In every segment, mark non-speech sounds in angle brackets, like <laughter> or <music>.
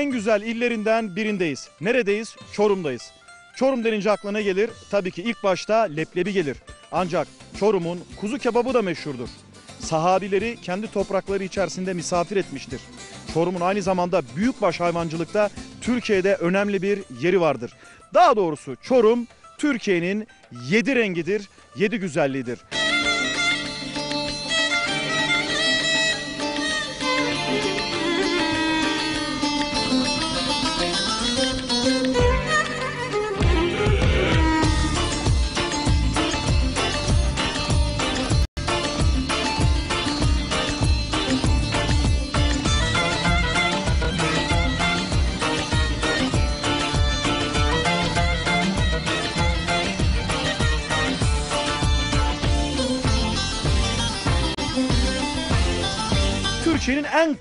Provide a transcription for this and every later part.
En güzel illerinden birindeyiz. Neredeyiz? Çorum'dayız. Çorum denince aklına ne gelir? Tabii ki ilk başta leblebi gelir. Ancak Çorum'un kuzu kebabı da meşhurdur. Sahabileri kendi toprakları içerisinde misafir etmiştir. Çorum'un aynı zamanda büyükbaş hayvancılıkta Türkiye'de önemli bir yeri vardır. Daha doğrusu Çorum Türkiye'nin yedi rengidir, yedi güzelliğidir.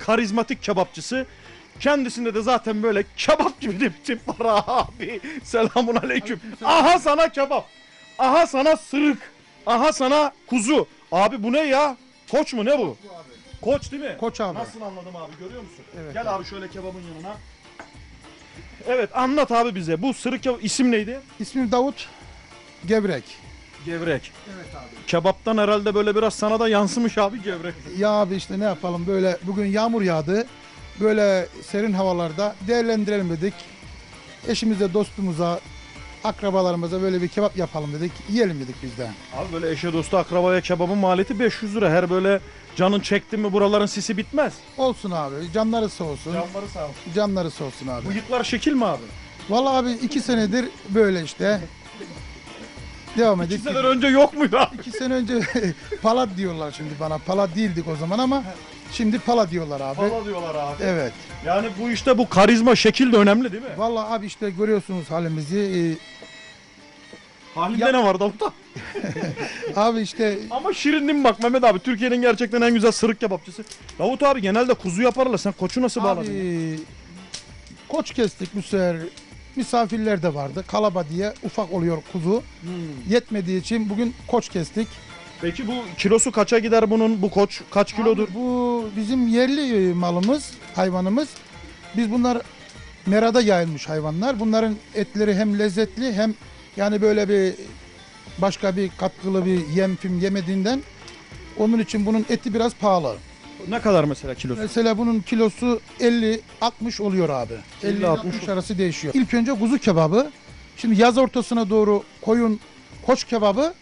Karizmatik kebapçısı. Kendisinde de zaten böyle kebap gibi bir tip var abi. <laughs> Selamun aleyküm. Aha sana kebap. Aha sana sırık. Aha sana kuzu. Abi bu ne ya? Koç mu ne bu? Koç değil mi? Koç abi. Nasıl anladım abi görüyor musun? Evet Gel abi şöyle kebabın yanına. Evet anlat abi bize. Bu sırık kebap isim neydi? İsmim Davut Gevrek. Gevrek. Evet abi. Kebaptan herhalde böyle biraz sana da yansımış abi gevrek. Ya abi işte ne yapalım böyle bugün yağmur yağdı. Böyle serin havalarda değerlendirelim dedik. Eşimize, dostumuza, akrabalarımıza böyle bir kebap yapalım dedik. Yiyelim dedik biz de. Abi böyle eşe dostu akrabaya kebabın maliyeti 500 lira. Her böyle canın çekti mi buraların sisi bitmez. Olsun abi. Canları sağ olsun. Canları sağ ol. Canları sağ olsun abi. Bıyıklar şekil mi abi? Vallahi abi iki senedir böyle işte. Devam İki edip. seneler önce yok muydu abi? İki sene önce <laughs> palat diyorlar şimdi bana. Palat değildik o zaman ama şimdi pala diyorlar abi. Valla diyorlar abi. Evet. Yani bu işte bu karizma şekil de önemli değil mi? Vallahi abi işte görüyorsunuz halimizi. Halinde Ya- ne var Davut abi? Ee, abi işte Ama şirin değil mi bak Mehmet abi? Türkiye'nin gerçekten en güzel sırık kebapçısı. Davut abi genelde kuzu yaparlar. Sen koçu nasıl bağladın? abi koç kestik bu sefer. Misafirler de vardı. Kalaba diye ufak oluyor kuzu. Hmm. Yetmediği için bugün koç kestik. Peki bu kilosu kaça gider bunun? Bu koç kaç kilodur? Abi bu bizim yerli malımız, hayvanımız. Biz bunlar merada yayılmış hayvanlar. Bunların etleri hem lezzetli hem yani böyle bir başka bir katkılı bir yem film yemediğinden onun için bunun eti biraz pahalı. Ne kadar mesela kilosu? Mesela bunun kilosu 50-60 oluyor abi. 50-60 50-60 arası değişiyor. İlk önce kuzu kebabı. Şimdi yaz ortasına doğru koyun koç kebabı.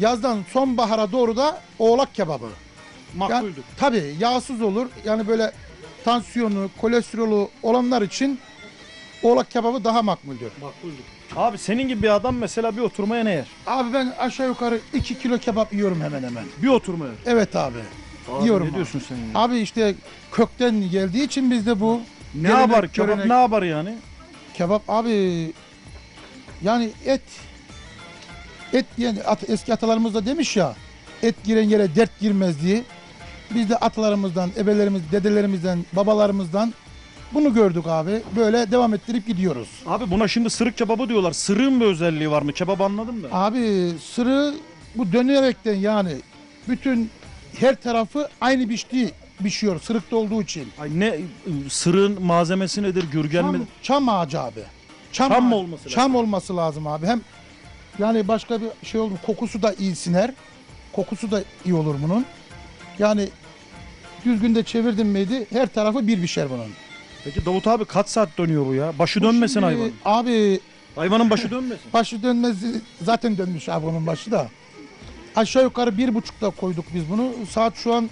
Yazdan sonbahara doğru da oğlak kebabı. Makbuldür. Tabii yağsız olur. Yani böyle tansiyonu, kolesterolü olanlar için oğlak kebabı daha makbuldür. Makbuldür. Abi senin gibi bir adam mesela bir oturmaya ne yer? Abi ben aşağı yukarı 2 kilo kebap yiyorum hemen hemen. Bir oturmaya. Evet abi. Abi Yiyorum Ne diyorsun sen ya? Abi işte kökten geldiği için bizde bu. ne gelenek, yapar? Kebap görenek. ne yapar yani? Kebap abi yani et et yani at, eski atalarımız da demiş ya et giren yere dert girmez diye. Biz de atalarımızdan, ebelerimiz, dedelerimizden, babalarımızdan bunu gördük abi. Böyle devam ettirip gidiyoruz. Abi buna şimdi sırık kebabı diyorlar. Sırığın bir özelliği var mı? Kebap anladım da. Abi sırı bu dönerekten yani bütün her tarafı aynı biçtiği biçiyor sırıkta olduğu için. Ay ne sırığın malzemesi nedir? Gürgen mi? Çam, çam ağacı abi. Çam ağacı. mı olması lazım? Çam olması lazım abi. Hem yani başka bir şey olur. Kokusu da iyi siner. Kokusu da iyi olur bunun. Yani düzgün de çevirdin miydi her tarafı bir pişer bunun. Peki Davut abi kaç saat dönüyor bu ya? Başı Bu dönmesin şimdi hayvan. Abi Hayvanın başı dönmesin. başı dönmesi zaten dönmüş abi onun başı da. Aşağı yukarı bir buçukta koyduk biz bunu. Saat şu an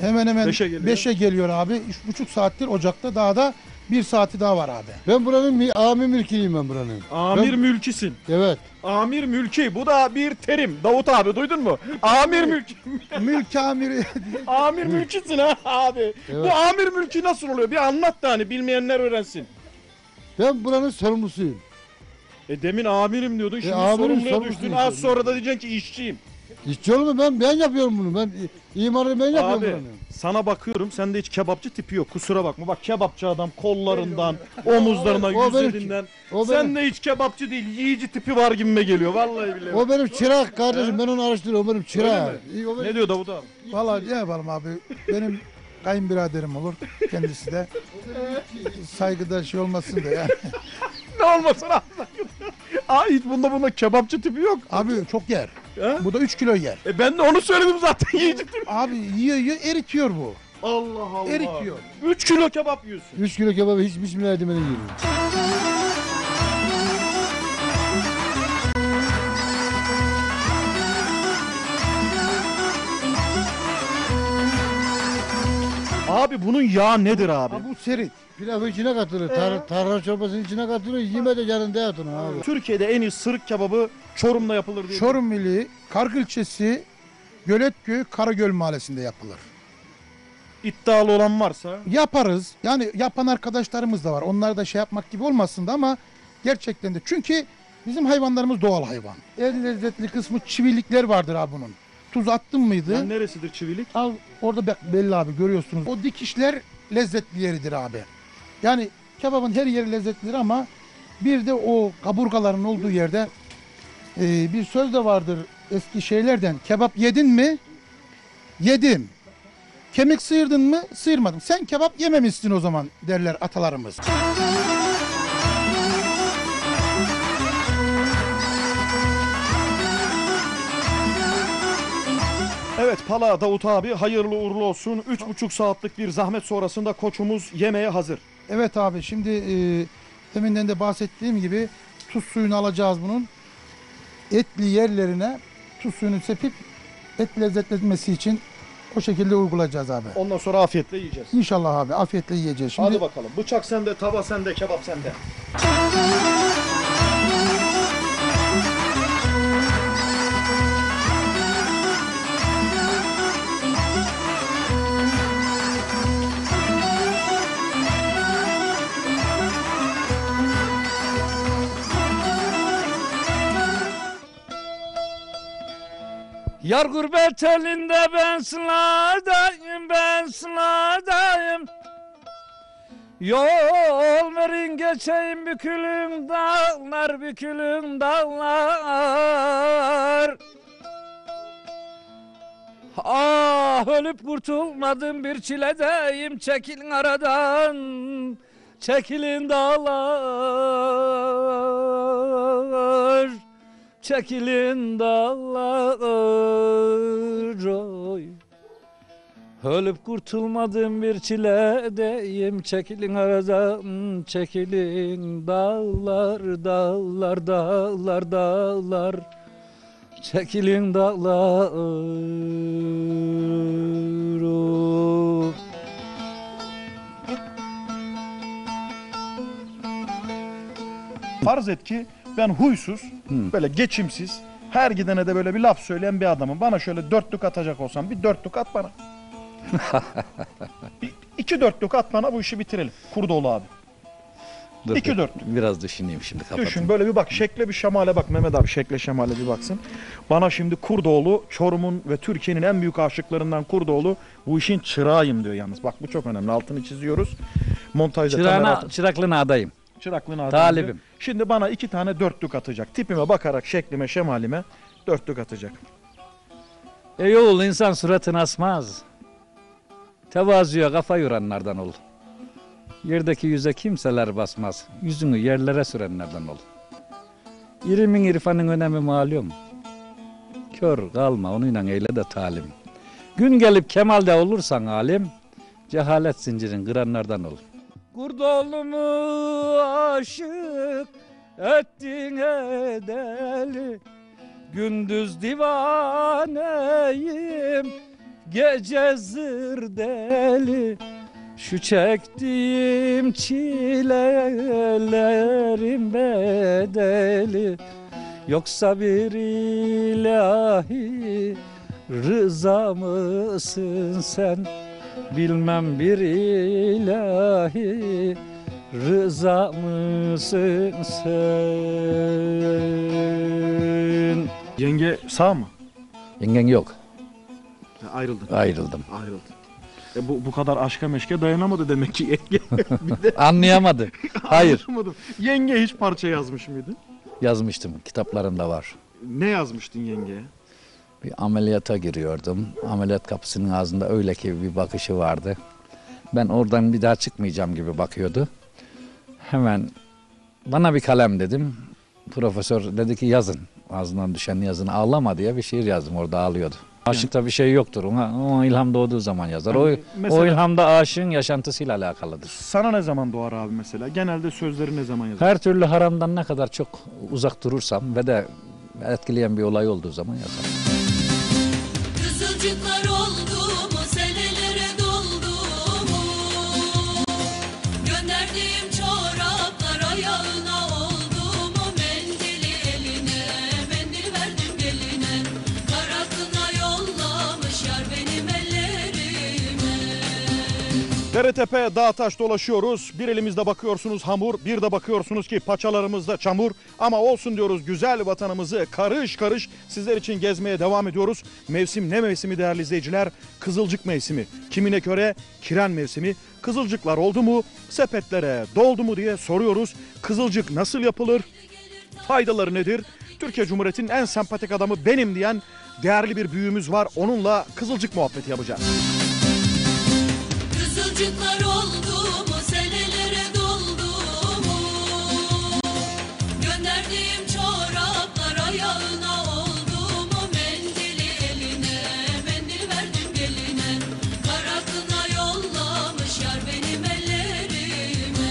hemen hemen Beşe geliyor. beşe geliyor abi. Üç buçuk saattir ocakta daha da bir saati daha var abi. Ben buranın mi, amir mülkiyim ben buranın. Amir Ben- mülkisin. Evet. Amir mülki. Bu da bir terim. Davut abi duydun mu? Amir mülki. Mülk amiri <laughs> amir mülkisin ha abi. Bu amir mülki nasıl oluyor? Bir anlat da hani bilmeyenler öğrensin. Ben buranın sorumlusuyum. E demin amirim diyordun şimdi amirim, sorumluya sorumlusun düştün. işte. Az sonra da diyeceksin ki işçiyim. İşçi olma ben ben yapıyorum bunu. Ben imarı ben yapıyorum Abi buranın. sana bakıyorum sende hiç kebapçı tipi yok kusura bakma. Bak kebapçı adam kollarından, omuzlarından, O benim- yüzlerinden. o benim- Sende hiç kebapçı değil yiyici tipi var gibime geliyor vallahi billahi. O benim çırak kardeşim. Ben onu araştırıyorum. O benim çırak. Öyle İyi, o benim- Ne diyor Davut abi? Vallahi ne yapalım abi? Benim kayınbiraderim olur. Kendisi de saygıda şey olmasın da yani. <laughs> Ne olmasın abi? Aa hiç bunda bunda kebapçı tipi yok. Abi çok yer. Ha? Bu da 3 kilo yer. E ben de onu söyledim zaten <laughs> yiyecek tipi. Abi yiyor yiyor eritiyor bu. Allah Allah. Eritiyor. 3 kilo kebap yiyorsun. 3 kilo kebabı hiç bismillah demeden yiyorum. Abi bunun yağı nedir abi? Bu serit. Pilavı içine katılır. Tar tarhana çorbasının içine katılır. Yeme de yanında yatın abi. Türkiye'de en iyi sırık kebabı Çorum'da yapılır diye. Çorum ili Kargı ilçesi Göletköy Karagöl mahallesinde yapılır. İddialı olan varsa. Yaparız. Yani yapan arkadaşlarımız da var. Onlar da şey yapmak gibi olmasın da ama gerçekten de. Çünkü bizim hayvanlarımız doğal hayvan. En lezzetli kısmı çivilikler vardır abi bunun. Tuz attın mıydı? Yani neresidir çivilik? Al orada bak belli abi görüyorsunuz. O dikişler lezzetli yeridir abi. Yani kebabın her yeri lezzetlidir ama bir de o kaburgaların olduğu yerde e, bir söz de vardır eski şeylerden. Kebap yedin mi? Yedim. Kemik sıyırdın mı? Sıyırmadım. Sen kebap yememişsin o zaman derler atalarımız. <laughs> Evet Pala Davut abi hayırlı uğurlu olsun. 3,5 saatlik bir zahmet sonrasında koçumuz yemeğe hazır. Evet abi şimdi e, deminden de bahsettiğim gibi tuz suyunu alacağız bunun. Etli yerlerine tuz suyunu sepip et lezzetlenmesi için o şekilde uygulayacağız abi. Ondan sonra afiyetle yiyeceğiz. İnşallah abi afiyetle yiyeceğiz. Şimdi Hadi bakalım. Bıçak sende, tava sende, kebap sende. Yar gurbet elinde ben sınırdayım ben sınırdayım Yol verin geçeyim bükülün dağlar bükülün dağlar. Ah ölüp kurtulmadım bir çiledeyim çekilin aradan Çekilin dağlar Çekilin dağlar oy. Ölüp kurtulmadım bir çiledeyim Çekilin aradan Çekilin dağlar dağlar dağlar dağlar Çekilin dağlar. Farz et ki ben huysuz, böyle geçimsiz, her gidene de böyle bir laf söyleyen bir adamım. Bana şöyle dörtlük atacak olsan bir dörtlük at bana. <laughs> bir, iki dörtlük at bana bu işi bitirelim. Kurdoğlu abi. Dur, İki dur. dört. Biraz düşüneyim şimdi kapatayım. Düşün böyle bir bak şekle bir şemale bak Mehmet abi şekle şemale bir baksın. Bana şimdi Kurdoğlu Çorum'un ve Türkiye'nin en büyük aşıklarından Kurdoğlu bu işin çırağıyım diyor yalnız. Bak bu çok önemli altını çiziyoruz. Montajda kamera Çırağına, altı- çıraklığına adayım. Çıraklığın adını Talibim. Şimdi bana iki tane dörtlük atacak. Tipime bakarak şeklime şemalime dörtlük atacak. Ey oğul insan suratını asmaz. Tevazuya kafa yoranlardan ol. Yerdeki yüze kimseler basmaz. Yüzünü yerlere sürenlerden ol. İrimin irfanın önemi malum. Kör kalma onunla eyle de talim. Gün gelip kemalde olursan alim, cehalet zincirin kıranlardan ol. Kurdoğlumu aşık ettin edeli. Gündüz divaneyim, gece zır deli. Şu çektiğim çilelerin bedeli Yoksa bir ilahi rıza mısın sen Bilmem bir ilahi rıza mısın sen Yenge sağ mı? Yengen yok. Ayrıldı. Ayrıldım. Ayrıldı. E bu, bu kadar aşka meşke dayanamadı demek ki yenge. <laughs> bir de Anlayamadı. <laughs> Hayır. anlamadım. Yenge hiç parça yazmış mıydı? Yazmıştım. Kitaplarımda var. Ne yazmıştın yengeye? Bir ameliyata giriyordum. Ameliyat kapısının ağzında öyle ki bir bakışı vardı. Ben oradan bir daha çıkmayacağım gibi bakıyordu. Hemen bana bir kalem dedim. Profesör dedi ki yazın. Ağzından düşen yazın ağlama diye bir şiir yazdım orada ağlıyordu. Aşıkta bir şey yoktur. Ona, o ilham doğduğu zaman yazar. O, Yani mesela- o ilham da aşığın yaşantısıyla alakalıdır. Sana ne zaman doğar abi mesela? Genelde sözleri ne zaman yazar? Her türlü haramdan ne kadar çok uzak durursam ve de etkileyen bir olay olduğu zaman yazarım. Dere tepe dağ taş dolaşıyoruz. Bir elimizde bakıyorsunuz hamur, bir de bakıyorsunuz ki paçalarımızda çamur. Ama olsun diyoruz güzel vatanımızı karış karış sizler için gezmeye devam ediyoruz. Mevsim ne mevsimi değerli izleyiciler? Kızılcık mevsimi. Kimine göre kiren mevsimi. Kızılcıklar oldu mu, sepetlere doldu mu diye soruyoruz. Kızılcık nasıl yapılır? Faydaları nedir? Türkiye Cumhuriyeti'nin en sempatik adamı benim diyen değerli bir büyüğümüz var. Onunla kızılcık muhabbeti yapacağız. Kızılcıklar oldu mu senelere doldu mu Gönderdiğim çoraplar ayağına oldu mu Mendili eline mendil verdim geline Kara kına yollamış yar benim ellerime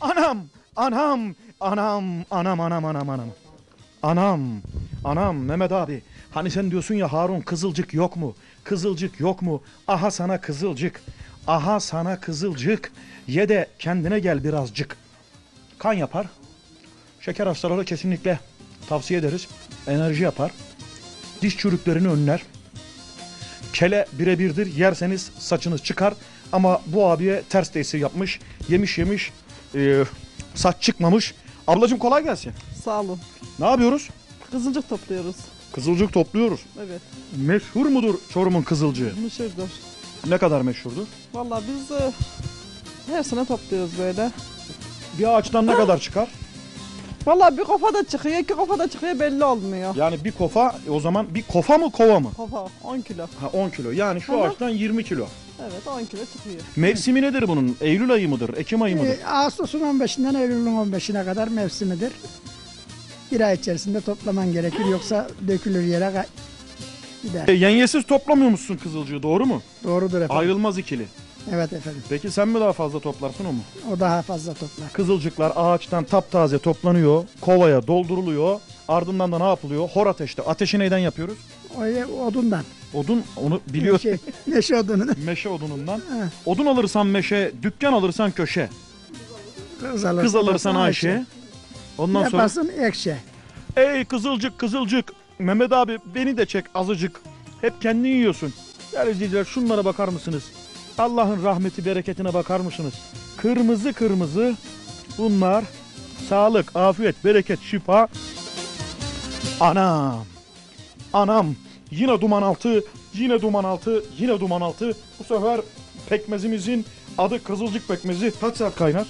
Anam, anam, anam, anam, anam, anam, anam. Anam, anam Mehmet abi. Hani sen diyorsun ya Harun kızılcık yok mu? Kızılcık yok mu? Aha sana kızılcık. Aha sana kızılcık. Ye de kendine gel birazcık. Kan yapar. Şeker hastaları kesinlikle tavsiye ederiz. Enerji yapar. Diş çürüklerini önler. Kele birebirdir. Yerseniz saçınız çıkar. Ama bu abiye ters tesir yapmış. Yemiş yemiş. e, saç çıkmamış. Ablacığım kolay gelsin. Sağ olun. Ne yapıyoruz? Kızılcık topluyoruz. Kızılcık topluyoruz. Evet. Meşhur mudur Çorum'un kızılcığı? Müşürdür. Ne kadar meşhurdur? Vallahi biz e, her sene topluyoruz böyle. Bir ağaçtan ne kadar çıkar? Vallahi bir kafa da çıkıyor, iki kafa da çıkıyor belli olmuyor. Yani bir kofa e, o zaman bir kofa mı kova mı? Kafa 10 kilo. Ha 10 kilo. Yani şu Hı hı. ağaçtan 20 kilo. Evet 10 kilo çıkıyor. Mevsimi nedir bunun? Eylül ayı mıdır? Ekim ayı mıdır? Ee, Ağustos'un 15'inden Eylül'ün 15'ine kadar mevsimidir. Bir ay içerisinde toplaman gerekir yoksa dökülür yere gider. E, yengesiz toplamıyor musun kızılcığı doğru mu? Doğrudur efendim. Ayrılmaz ikili. Evet efendim. Peki sen mi daha fazla toplarsın o mu? O daha fazla toplar. Kızılcıklar ağaçtan taptaze toplanıyor, kovaya dolduruluyor. Ardından da ne yapılıyor? Hor ateşte. Ateşi neyden yapıyoruz? O odundan. Odun onu biliyor. Şey, odunu. <laughs> Meşe odunundan. Ha. Odun alırsan meşe, dükkan alırsan köşe. Kız alırsan, Kız alırsan Ayşe. Ondan sonra Yaparsın ekşe. ey kızılcık kızılcık Mehmet abi beni de çek azıcık. Hep kendin yiyorsun. Değerli izleyiciler şunlara bakar mısınız? Allah'ın rahmeti bereketine bakar mısınız? Kırmızı kırmızı bunlar sağlık, afiyet, bereket, şifa. Anam. Anam. Yine duman altı, yine duman altı, yine duman altı. Bu sefer pekmezimizin adı kızılcık pekmezi. Kaç saat kaynar?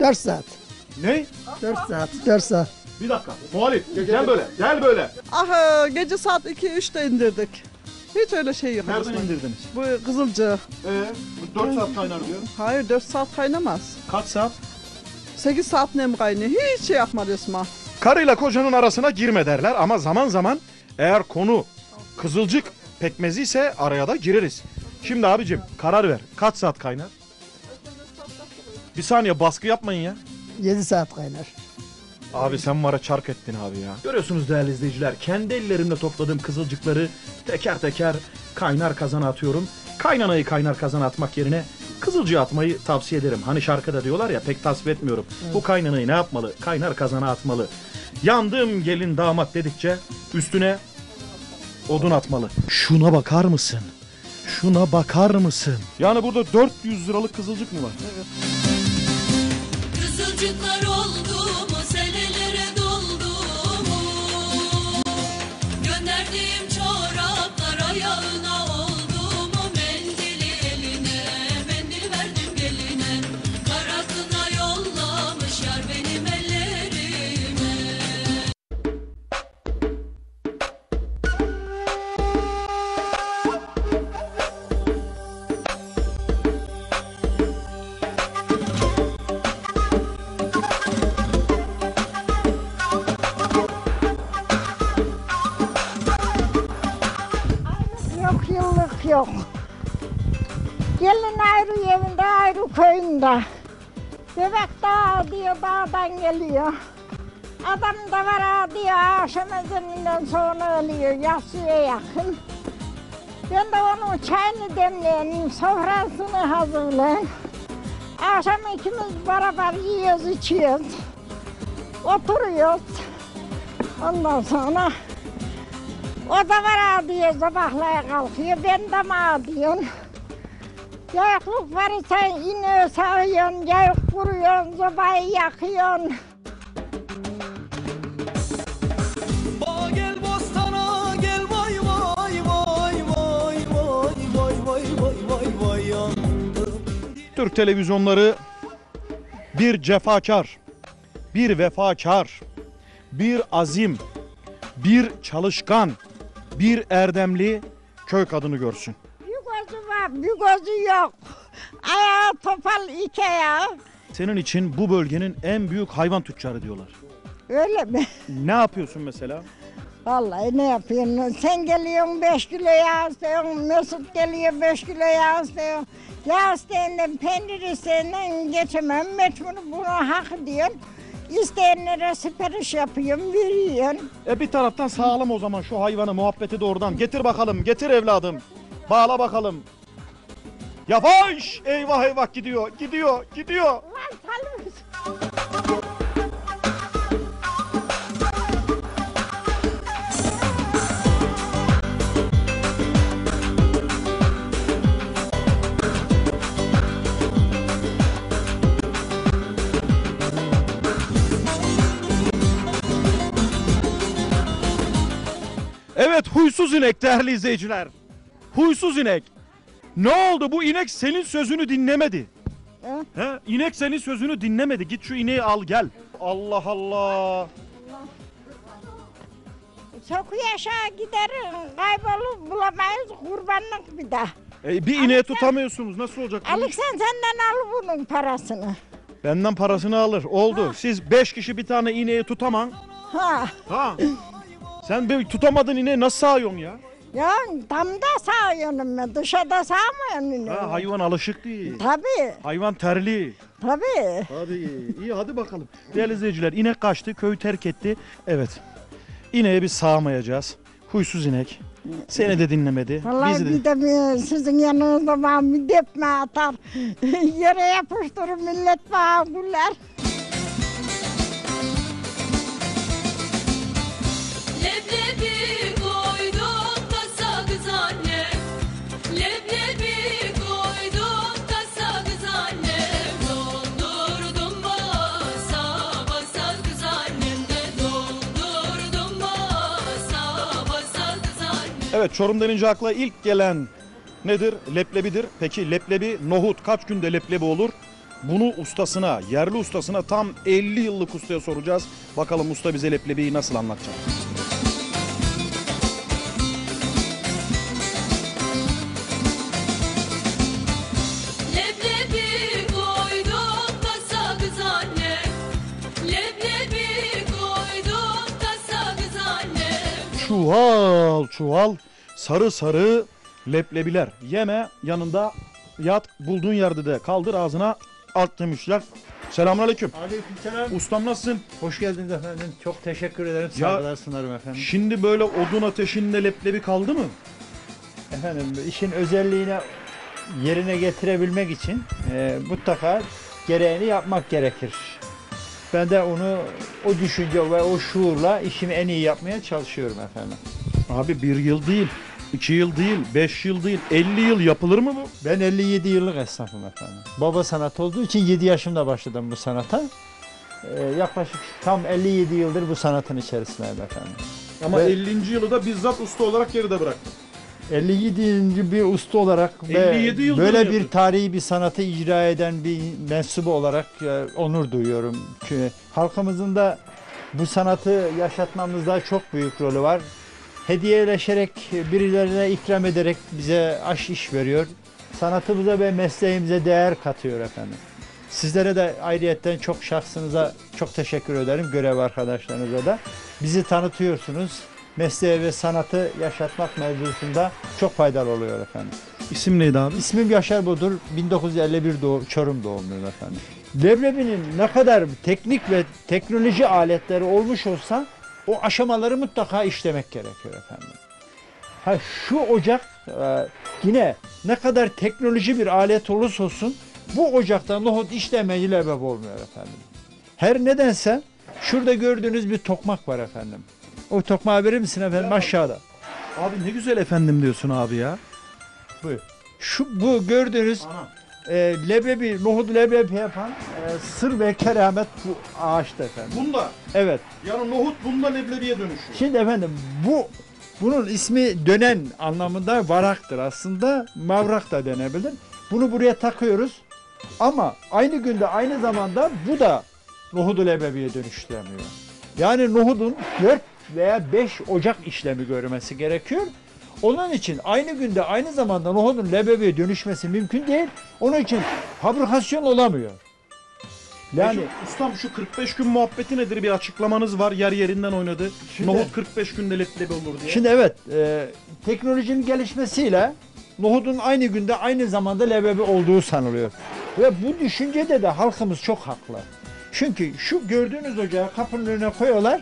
4 saat. Ne? 4 saat. 4 saat. Bir dakika. Muhalif gel böyle. Gel böyle. Ah gece saat 2-3'te indirdik. Hiç öyle şey yok. Nereden Osman. indirdiniz? Bu kızılcığı. Ee, 4 saat kaynar diyor. Hayır 4 saat kaynamaz. Kaç saat? 8 saat nem kaynıyor. Hiç şey yapmadı Osman. Karıyla kocanın arasına girme derler ama zaman zaman eğer konu kızılcık pekmezi ise araya da gireriz. Şimdi abicim karar ver. Kaç saat kaynar? Bir saniye baskı yapmayın ya. 7 saat kaynar. Abi sen bana çark ettin abi ya. Görüyorsunuz değerli izleyiciler. Kendi ellerimle topladığım kızılcıkları teker teker kaynar kazana atıyorum. Kaynanayı kaynar kazana atmak yerine kızılcığı atmayı tavsiye ederim. Hani şarkıda diyorlar ya pek tasvip etmiyorum. Bu kaynanayı ne yapmalı? Kaynar kazana atmalı. Yandım gelin damat dedikçe üstüne odun atmalı. Şuna bakar mısın? Şuna bakar mısın? Yani burada 400 liralık kızılcık mı var? Kızılcıklar oldu mu senelere doldu mu? Gönderdiğim çoraplar ayağına yok. Gelin ayrı evinde ayrı köyünde. Bebek dağı diyor dağdan geliyor. Adam da var diyor akşam ezanından sonra ölüyor yatsıya yakın. Ben de onun çayını demleyenim, sofrasını hazırlayayım. Akşam ikimiz beraber yiyoruz, içiyoruz. Oturuyoruz. Ondan sonra o da var ağlıyor, sabahlaya kalkıyor, ben de mi ağlıyorum? Yokluk var isen iniyor, sağıyorsun, yayık vuruyorsun, sobayı yakıyorsun. Türk televizyonları bir cefakar, bir vefakar, bir azim, bir çalışkan, bir erdemli köy kadını görsün. Bir gözü var, bir gözü yok. Ayağı topal iki ayağı. Senin için bu bölgenin en büyük hayvan tüccarı diyorlar. Öyle mi? Ne yapıyorsun mesela? Vallahi ne yapıyorsun? Sen geliyorsun 5 kilo yağ istiyorsun. Mesut geliyor 5 kilo yağ istiyor. Yağ isteyenden peynir isteyenden geçemem. Mecbur bunu hak diyorsun. İsteyenlere sipariş yapıyorum, veriyorsun. E bir taraftan sağlam o zaman şu hayvanı muhabbeti de oradan. Getir bakalım, getir evladım. Bağla bakalım. Yavaş! Eyvah eyvah gidiyor, gidiyor, gidiyor. Lan Evet huysuz inek değerli izleyiciler. Huysuz inek. Ne oldu bu inek senin sözünü dinlemedi. He? He? İnek senin sözünü dinlemedi. Git şu ineği al gel. Allah Allah. Çok yaşa giderim, kaybolup bulamayız kurbanlık bir daha. E, bir ineği tutamıyorsunuz. Nasıl olacak? bu? Alırsan senden al bunun parasını. Benden parasını alır. Oldu. Siz beş kişi bir tane ineği tutamam. Ha. Ha. <clears throat> Sen bir tutamadın ineği nasıl sağıyorsun ya? Ya damda sağıyorum ben, dışarıda sağmıyorum. Ha, hayvan alışık değil. Tabii, Hayvan terli. tabii. Hadi iyi hadi bakalım. Değerli izleyiciler inek kaçtı köyü terk etti. Evet ineği biz sağmayacağız. Huysuz inek. Seni de dinlemedi. Vallahi Bizi de. bir de bir sizin yanınızda bana bir depme atar. <laughs> Yere yapıştırır millet bana güler. Evet Çorum denince akla ilk gelen nedir? Leblebidir. Peki leblebi nohut kaç günde leblebi olur? Bunu ustasına, yerli ustasına tam 50 yıllık ustaya soracağız. Bakalım usta bize leblebiyi nasıl anlatacak. Çuval çuval sarı sarı leblebiler. Yeme yanında yat bulduğun yerde de kaldır ağzına at demişler. Selamünaleyküm. Aleykümselam. Ustam nasılsın? Hoş geldiniz efendim. Çok teşekkür ederim. Ya- Saygılar sunarım efendim. Şimdi böyle odun ateşinde leblebi kaldı mı? Efendim işin özelliğini yerine getirebilmek için e, mutlaka gereğini yapmak gerekir. Ben de onu o düşünce ve o şuurla işimi en iyi yapmaya çalışıyorum efendim. Abi bir yıl değil, iki yıl değil, beş yıl değil, 50 yıl yapılır mı bu? Ben 57 yıllık esnafım efendim. Baba sanat olduğu için 7 yaşımda başladım bu sanata. E, yaklaşık tam 57 yıldır bu sanatın içerisindeyim efendim. Ama Ve- 50. yılı da bizzat usta olarak geride bıraktın. 57. bir usta olarak 57 ve yıldır böyle bir tarihi bir sanatı icra eden bir mensubu olarak e, onur duyuyorum. Çünkü halkımızın da bu sanatı yaşatmamızda çok büyük rolü var. Hediyeleşerek birilerine ikram ederek bize aş iş veriyor. Sanatımıza ve mesleğimize değer katıyor efendim. Sizlere de ayrıyetten çok şahsınıza çok teşekkür ederim görev arkadaşlarınıza da. Bizi tanıtıyorsunuz. Mesleği ve sanatı yaşatmak mevzusunda çok faydalı oluyor efendim. İsim neydi abi? İsmim Yaşar Budur. 1951 doğum, Çorum doğumluyum efendim. Leblebinin ne kadar teknik ve teknoloji aletleri olmuş olsa o aşamaları mutlaka işlemek gerekiyor efendim. Ha şu ocak e, yine ne kadar teknoloji bir alet olursa olsun bu ocakta nohut işlemeyi lebep olmuyor efendim. Her nedense şurada gördüğünüz bir tokmak var efendim. O tokmağı verir misin efendim aşağıda? Abi ne güzel efendim diyorsun abi ya. Şu bu gördüğünüz e, leblebi, nohut leblebi yapan e, sır ve keramet bu ağaçta efendim. Bunda Evet. yani nohut bunda leblebiye dönüşüyor. Şimdi efendim bu bunun ismi dönen anlamında varaktır aslında. Mavrak da denebilir. Bunu buraya takıyoruz. Ama aynı günde aynı zamanda bu da nohudu leblebiye dönüştüremiyor. Yani nohudun 4 veya 5 ocak işlemi görmesi gerekiyor. Onun için aynı günde aynı zamanda nohudun leblebiye dönüşmesi mümkün değil. Onun için fabrikasyon olamıyor. Yani Yani ustam şu 45 gün muhabbeti nedir bir açıklamanız var yer yerinden oynadı. Şimdi- Nohut 45 günde leblebi olur diye. Şimdi evet, e, teknolojinin gelişmesiyle nohudun aynı günde aynı zamanda leblebi olduğu sanılıyor. Ve bu düşüncede de halkımız çok haklı. Çünkü şu gördüğünüz ocağı kapının önüne koyuyorlar,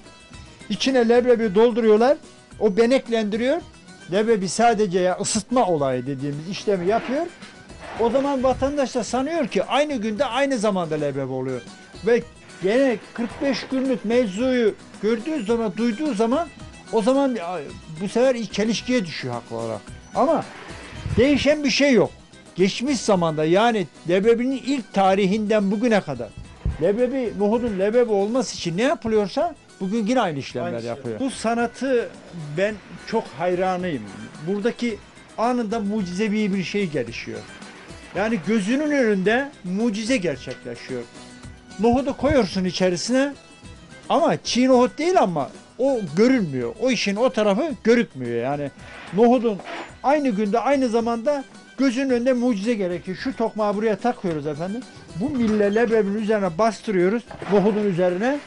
içine leblebi dolduruyorlar, o beneklendiriyor. Leblebi sadece ya ısıtma olayı dediğimiz işlemi yapıyor. O zaman vatandaş da sanıyor ki aynı günde aynı zamanda leblebi oluyor. Ve gene 45 günlük mevzuyu gördüğü zaman, duyduğu zaman o zaman ya, bu sefer çelişkiye düşüyor haklı olarak. Ama değişen bir şey yok. Geçmiş zamanda yani leblebinin ilk tarihinden bugüne kadar leblebi, nohudun leblebi olması için ne yapılıyorsa bugün yine aynı işlemler Aynısı yapıyor. Bu sanatı ben çok hayranıyım. Buradaki anında mucizevi bir şey gelişiyor. Yani gözünün önünde mucize gerçekleşiyor. Nohudu koyuyorsun içerisine ama çiğ nohut değil ama o görünmüyor. O işin o tarafı görükmüyor. Yani nohudun aynı günde aynı zamanda gözünün önünde mucize gerekiyor. Şu tokmağı buraya takıyoruz efendim. Bu mille leblebinin üzerine bastırıyoruz. Nohudun üzerine.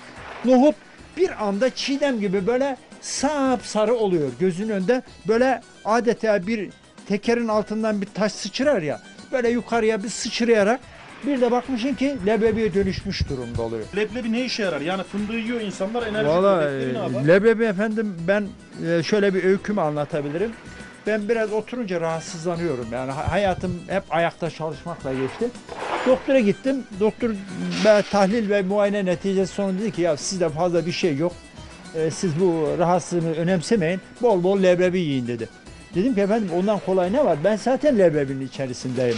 Nohut bir anda çiğdem gibi böyle sap sarı oluyor gözünün önünde. Böyle adeta bir tekerin altından bir taş sıçrar ya. Böyle yukarıya bir sıçrayarak bir de bakmışsın ki leblebiye dönüşmüş durumda oluyor. Leblebi ne işe yarar? Yani fındığı yiyor insanlar enerji Valla leblebi e, leblebi efendim ben e, şöyle bir öykümü anlatabilirim. Ben biraz oturunca rahatsızlanıyorum. Yani ha- hayatım hep ayakta çalışmakla geçti. Doktora gittim. Doktor ve tahlil ve muayene neticesi sonu dedi ki ya sizde fazla bir şey yok. E, siz bu rahatsızlığını önemsemeyin. Bol bol leblebi yiyin dedi. Dedim ki efendim ondan kolay ne var? Ben zaten leblebinin içerisindeyim.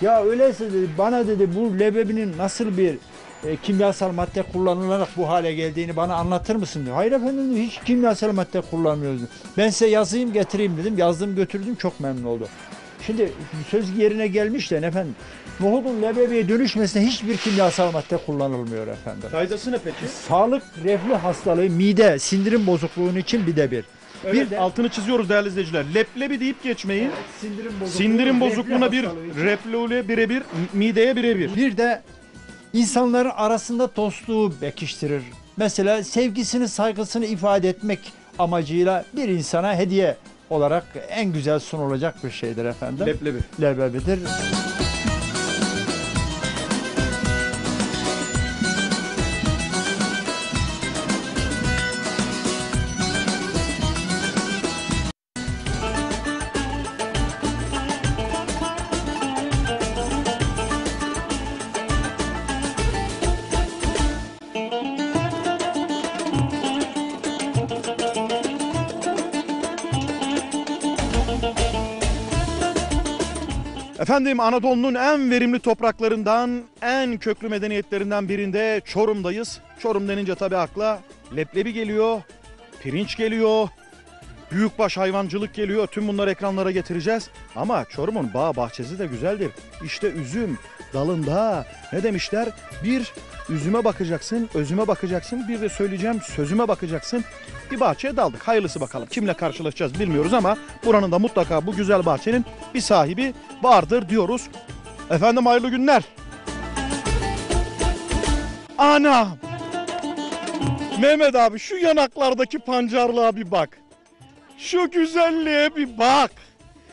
Ya öyleyse dedi, bana dedi bu leblebinin nasıl bir e, kimyasal madde kullanılarak bu hale geldiğini bana anlatır mısın? Diyor. Hayır efendim hiç kimyasal madde kullanmıyoruz. Ben size yazayım getireyim dedim. Yazdım götürdüm çok memnun oldu. Şimdi söz yerine gelmişken efendim nohudun leblebiye dönüşmesine hiçbir kimyasal madde kullanılmıyor efendim. Faydası ne peki? Sağlık reflü hastalığı, mide, sindirim bozukluğunun için bir de bir. Evet, bir de altını çiziyoruz değerli izleyiciler. Leblebi deyip geçmeyin. sindirim, bozukluğu, Sindirim bozukluğuna bir, reflüyle birebir, mideye birebir. Bir de insanların arasında dostluğu bekiştirir. Mesela sevgisini, saygısını ifade etmek amacıyla bir insana hediye olarak en güzel sunulacak bir şeydir efendim. Leblebi. Leblebidir. Efendim Anadolu'nun en verimli topraklarından, en köklü medeniyetlerinden birinde Çorum'dayız. Çorum denince tabii akla leblebi geliyor, pirinç geliyor, büyükbaş hayvancılık geliyor. Tüm bunları ekranlara getireceğiz. Ama Çorum'un bağ bahçesi de güzeldir. İşte üzüm dalında ne demişler? Bir üzüme bakacaksın, özüme bakacaksın. Bir de söyleyeceğim sözüme bakacaksın. Bir bahçeye daldık. Hayırlısı bakalım. Kimle karşılaşacağız bilmiyoruz ama buranın da mutlaka bu güzel bahçenin bir sahibi vardır diyoruz. Efendim hayırlı günler. Ana! Mehmet abi şu yanaklardaki pancarlığa bir bak. Şu güzelliğe bir bak.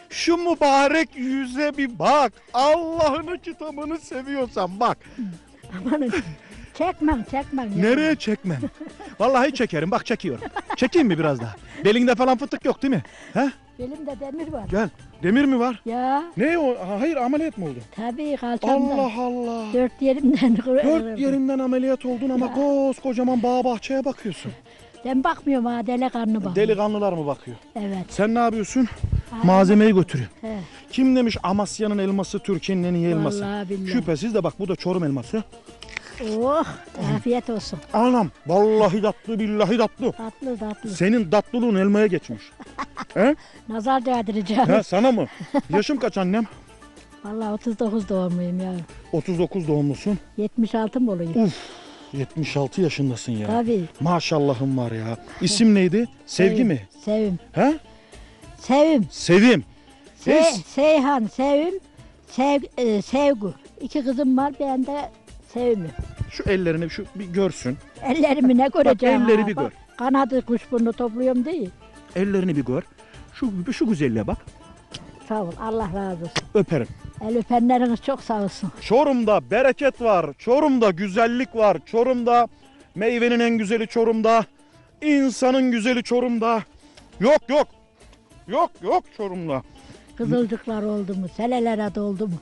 Şu mübarek yüze bir bak. Allah'ını kitabını seviyorsan bak. Amanın çekmem çekmem. ya. Nereye çekmem? Vallahi çekerim. Bak çekiyorum. Çekeyim mi biraz daha? Belinde falan fıtık yok değil mi? He? Elimde demir var. Gel. Demir mi var? Ya Ne o? Ha, Hayır ameliyat mı oldu? tabii kalçamda. Allah Allah. Dört yerimden. <laughs> Dört yerinden ameliyat oldun ama koskocaman bağ bahçeye bakıyorsun. Ben bakmıyorum ha delikanlı bak. Delikanlılar mı bakıyor? Evet. Sen ne yapıyorsun? Malzemeyi götürüyor. He. Kim demiş Amasya'nın elması Türkiye'nin en iyi elması? Vallahi billahi. Şüphesiz de bak bu da Çorum elması. Oh afiyet olsun. Anam vallahi tatlı billahi tatlı. Tatlı tatlı. Senin tatlılığın elmaya geçmiş. <laughs> He? Nazar değdireceğim. He sana mı? Yaşım kaç annem? Vallahi 39 doğumluyum ya. 39 doğumlusun. 76 mı olayım? 76 yaşındasın ya. Tabii. Maşallahım var ya. İsim neydi? Sevgi Sevim, mi? Sevim. He? Sevim. Sevim. Se Es- Seyhan, Sevim, sev e, Sevgu. İki kızım var ben de Sevim'im. Şu ellerini şu bir görsün. Ellerimi ne göreceğim? elleri bir bak. gör. Kanadı kuşburnu topluyorum değil. Ellerini bir gör. Şu şu güzelliğe bak. Sağ ol Allah razı olsun. Öperim. El öpenleriniz çok sağ olsun. Çorum'da bereket var. Çorum'da güzellik var. Çorum'da meyvenin en güzeli Çorum'da. insanın güzeli Çorum'da. Yok yok. Yok yok Çorum'da. Kızılcıklar oldu mu? Selelere doldu mu?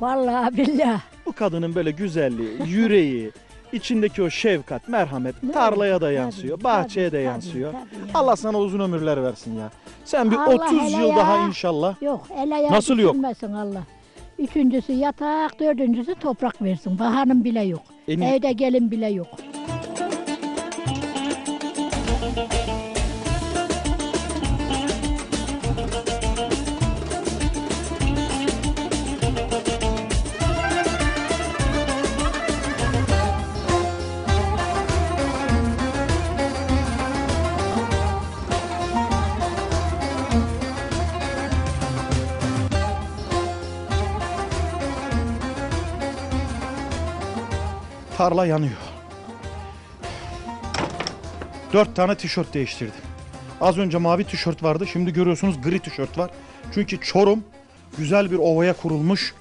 Vallahi billahi. Bu kadının böyle güzelliği, yüreği, içindeki o şefkat, merhamet tarlaya da yansıyor, tabii, bahçeye de tabii, yansıyor. tabii ya. Allah sana uzun ömürler versin ya. Sen bir Allah 30 hele yıl ya. daha inşallah. Yok el ayağı Nasıl yok? Allah. Üçüncüsü yatak, dördüncüsü toprak versin. Bahanım bile yok. En- Evde gelin bile yok. Tarla yanıyor. Dört tane tişört değiştirdim. Az önce mavi tişört vardı. Şimdi görüyorsunuz gri tişört var. Çünkü Çorum güzel bir ovaya kurulmuş.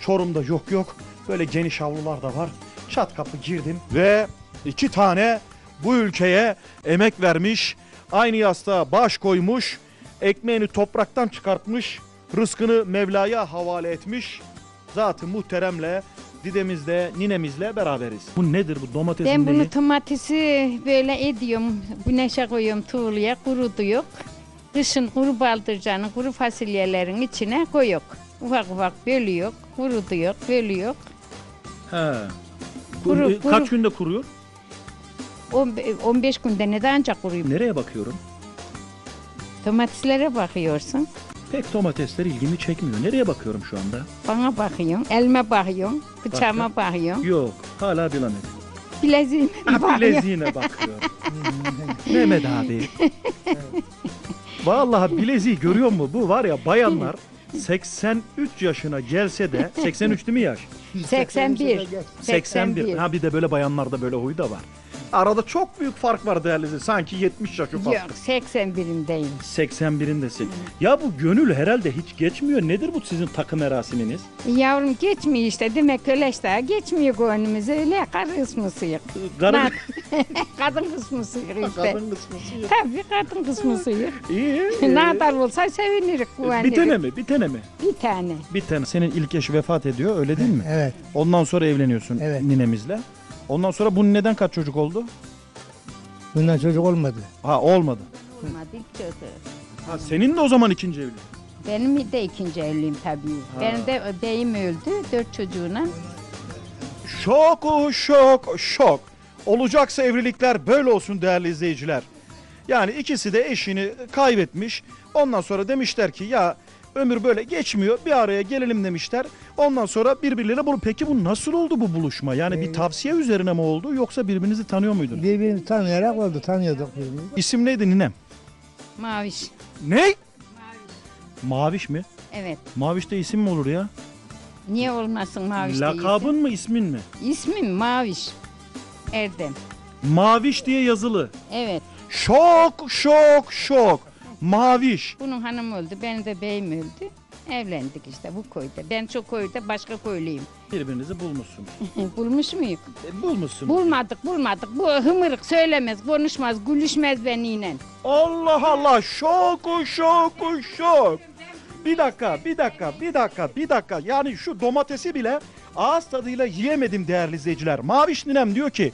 Çorum'da yok yok. Böyle geniş havlular da var. Çat kapı girdim ve iki tane bu ülkeye emek vermiş, aynı yastığa baş koymuş, ekmeğini topraktan çıkartmış, rızkını Mevla'ya havale etmiş. Zatı muhteremle, didemizle, ninemizle beraberiz. Bu nedir bu domatesin Ben bunu domatesi böyle ediyorum, güneşe koyuyorum tuğluya, kurutuyor. Kışın kuru baldırcanın, kuru fasulyelerin içine koyuyor. Ufak ufak bölüyor, kurutuyor, bölüyor. He. Kuru, E, kuru. Kaç günde kuruyor? On- 15 günde ne de ancak kuruyor. Nereye bakıyorum? Domateslere bakıyorsun, Pek domatesler ilgimi çekmiyor. Nereye bakıyorum şu anda? bana bakıyorsun, elime bakıyorsun, bıçağıma bakıyorsun, Yok, hala bilemedim. bileziğime bakıyorsun. Bileziğine bakıyorum. <laughs> Mehmet abi. Vallahi bileziği görüyor mu? Bu var ya bayanlar 83 yaşına gelse de 83 değil mi yaş? 81. 81. Ha bir de böyle bayanlarda böyle huy da var. Arada çok büyük fark var değerli izleyiciler. Sanki 70 yaşı fark. Yok 81'indeyim. 81'indesin. Ya bu gönül herhalde hiç geçmiyor. Nedir bu sizin takı merasiminiz? Yavrum geçmiyor işte demek öyle daha geçmiyor gönlümüz öyle karı kısmısıyık. Garip. <laughs> kadın kısmısıyık işte. Kadın kısmı. Tabii kadın kısmısıyık. İyi. ne ee, kadar olsa sevinirik Bir güvenirik. tane mi? Bir tane mi? Bir tane. Bir tane. Senin ilk eş vefat ediyor öyle değil mi? Evet. Ondan sonra evleniyorsun Evet. ninemizle. Ondan sonra bunun neden kaç çocuk oldu? Bundan çocuk olmadı. Ha olmadı. Olmadı çocuğu. Ha senin de o zaman ikinci evlilik. Benim de ikinci evliyim tabii. Benim de beyim öldü dört çocuğuna. Şok o şok şok. Olacaksa evlilikler böyle olsun değerli izleyiciler. Yani ikisi de eşini kaybetmiş. Ondan sonra demişler ki ya ömür böyle geçmiyor bir araya gelelim demişler. Ondan sonra birbirlerine bunu peki bu nasıl oldu bu buluşma? Yani bir tavsiye üzerine mi oldu yoksa birbirinizi tanıyor muydunuz? Birbirimizi tanıyarak oldu. Tanıyorduk birbirimizi. İsim neydi ninem? Maviş. Ne? Maviş mi? Evet. Maviş de isim mi olur ya? Niye olmasın Maviş Lakabın mı ismin mi? değilsin? İsmim Maviş. Erdem. Maviş diye yazılı. Evet. Şok şok şok. Maviş. Bunun hanım öldü, benim de beyim öldü. Evlendik işte bu köyde. Ben çok köyde başka köylüyüm. Birbirinizi bulmuşsunuz. Bulmuş muyuz? E, bulmuşsunuz. Bulmadık, bulmadık. Bu hımırık söylemez, konuşmaz, gülüşmez benimle. Allah Allah şok şok şok. Bir dakika, bir dakika, bir dakika, bir dakika. Yani şu domatesi bile ağız tadıyla yiyemedim değerli izleyiciler. Maviş ninem diyor ki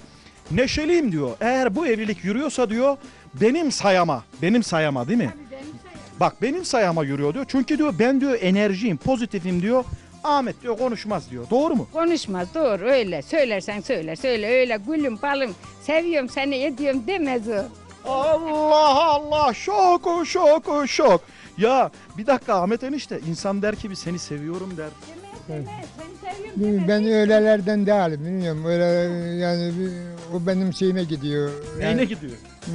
neşeliyim diyor. Eğer bu evlilik yürüyorsa diyor benim sayama, benim sayama değil mi? Bak benim sayama yürüyor diyor. Çünkü diyor ben diyor enerjiyim, pozitifim diyor. Ahmet diyor konuşmaz diyor. Doğru mu? Konuşmaz, doğru öyle. Söylersen söyler, söyle öyle. Gülüm, balım, seviyorum seni, ediyorum demez o. Allah Allah şok şok şok. Ya bir dakika Ahmet enişte insan der ki bir seni seviyorum der. Ben öylelerden değilim bilmiyorum öyle yani bir- o benim şeyime gidiyor. Neyine Yani, gidiyor? hmm,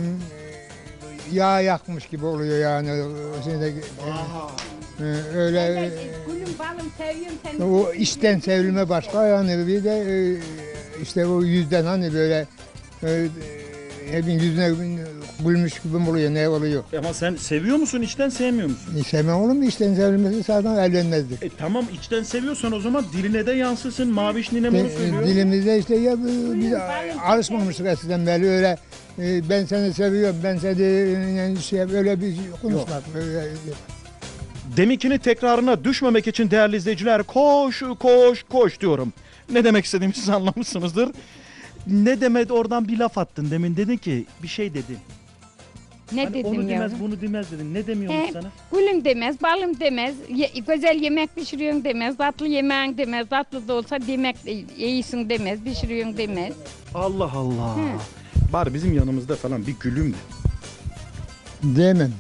yağ yakmış gibi oluyor yani. Şeyde, e, öyle seni. o işten sevilme başka yani bir de e, işte o yüzden hani böyle e, hepin yüzüne gülmüş gibi oluyor ne oluyor. Ama sen seviyor musun içten sevmiyor musun? E, sevmem olur mu işten sevilmesi zaten evlenmezdik. E tamam içten seviyorsan o zaman diline de yansısın. Maviş ninem onu E, söylüyor. Dilimizde işte ya e, biz alışmamıştık eskiden beri öyle e, ben seni seviyorum ben seni e, yani şey öyle bir konuşmak. Öyle, Deminkini tekrarına düşmemek için değerli izleyiciler koş koş koş diyorum. Ne demek istediğimi siz anlamışsınızdır. Ne demek oradan bir laf attın demin dedin ki bir şey dedin. Ne Hani dedim onu ya? demez bunu demez dedin. Ne demiyormuş He, sana? Gülüm demez, balım demez, ye- güzel yemek pişiriyorsun demez, tatlı yemeğin demez, tatlı da olsa demek iyisin demez, pişiriyorsun demez. Allah Allah. Hı. Bari bizim yanımızda falan bir gülüm de. Diyemem.